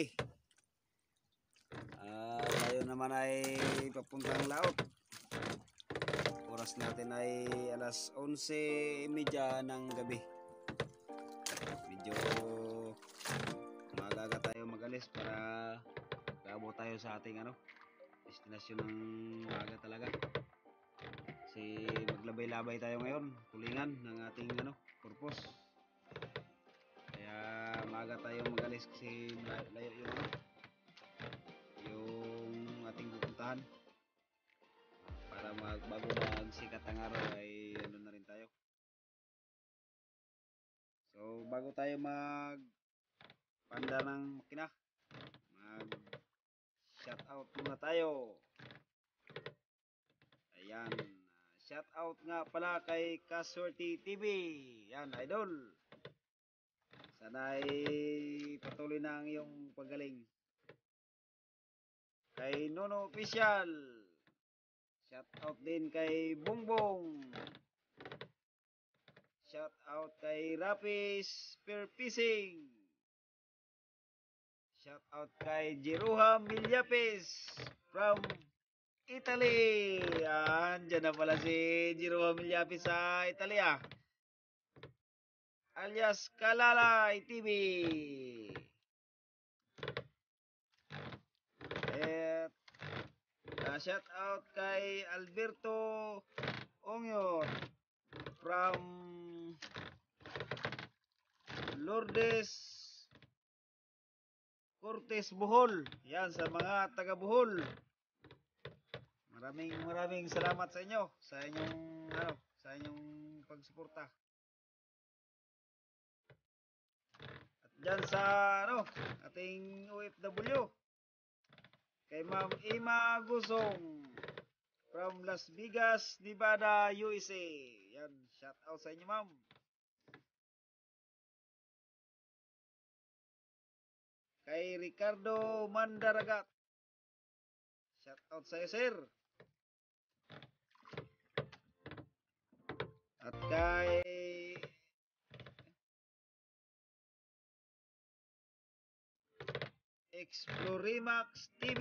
gabi. Ah, tayo naman ay papuntang laot. Oras natin ay alas 11.30 ng gabi. Medyo maaga tayo magalis para kaabot tayo sa ating ano, destinasyon ng maaga talaga. Kasi maglabay-labay tayo ngayon, tulingan ng ating ano, purpose. Magalis kasi malayo layo yung ano, yung ating pupuntahan. Para mag, bago magsikat ang araw ay ano na rin tayo. So bago tayo mag panda ng makina, mag shout out muna tayo. Ayan. Shout out nga pala kay Kaswerte TV. Yan, idol. Sana ay patuloy na ang iyong pagaling. Kay Nono Official. Shout out din kay Bongbong. Shout out kay Rapis Spear Fishing. Shout out kay Jeruha Milyapis from Italy. Yan, dyan na pala si Jerome Milyapis sa Italia. Alias Kalalay TV. At uh, shout out kay Alberto Ongyor from Lourdes Cortes Bohol. Yan sa mga taga Bohol. Maraming maraming salamat sa inyo sa inyong ano, sa inyong pagsuporta. At diyan sa ano, ating OFW kay Ma'am Ima Gusong from Las Vegas, Nevada, USA. Yan, shout out sa inyo, Ma'am. Kay Ricardo Mandaragat. Shout out sa iyo, sir. Explorimax TV.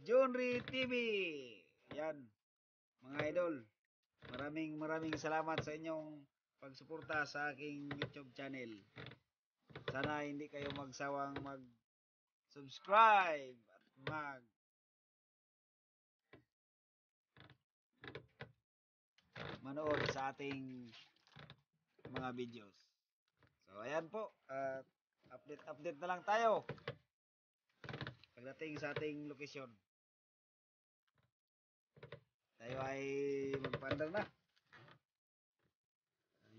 Johnry TV. Yan. Mga idol. Maraming maraming salamat sa inyong pagsuporta sa aking YouTube channel. Sana hindi kayo magsawang mag-subscribe at mag manood sa ating mga videos. So ayan po, at update update na lang tayo pagdating sa ating lokasyon. Tayo ay magpandar na.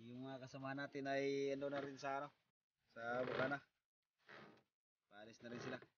Yung mga kasama natin ay ano na rin sa ano, sa Bukana. Paalis na rin sila.